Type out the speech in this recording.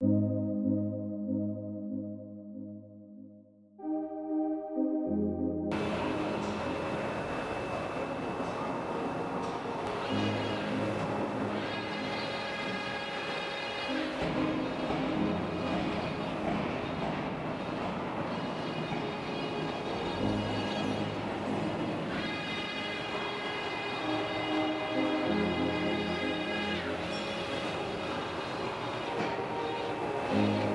you. Thank